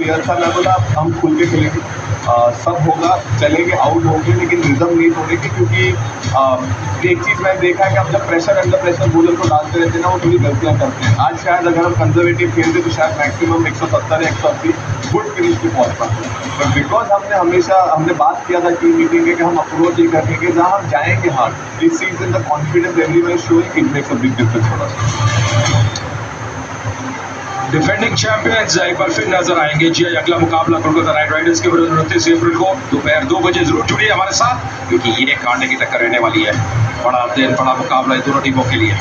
Clear था मैं बोला हम खुल के खेलेंगे सब होगा, चलेंगे आउट होंगे, लेकिन रिज़र्व नहीं तोड़ेंगे क्योंकि एक चीज़ मैंने देखा है कि हम जब प्रेशर अंडर प्रेशर बोलर को डालते रहते हैं ना, वो थोड़ी गलतियाँ करते हैं। आज शायद अगर हम कंजर्वेटिव खेलते तो शायद मैक्सिमम एक सौ सत्तर एक सौ अस्सी गुड फिनिश पे पहुँच पाते बट बिकॉज़ हमने हमेशा, हमने बात किया था टीम मीटिंग में कि हम अप्रोच ये करेंगे जहाँ हम जाएँगे हार्ड इस season the confidence everyone show it makes a big difference थोड़ा सा। डिफेंडिंग चैंपियन पर फिर नज़र आएँगे। जी अगला मुकाबला कोलकाता नाइट राइडर्स के विरुद्ध उनतीस अप्रैल को दोपहर दो बजे ज़रूर जुड़िए हमारे साथ, क्योंकि ये कांटे की टक्कर रहने वाली है। बड़ा दिन, बड़ा मुकाबला है दोनों टीमों के लिए।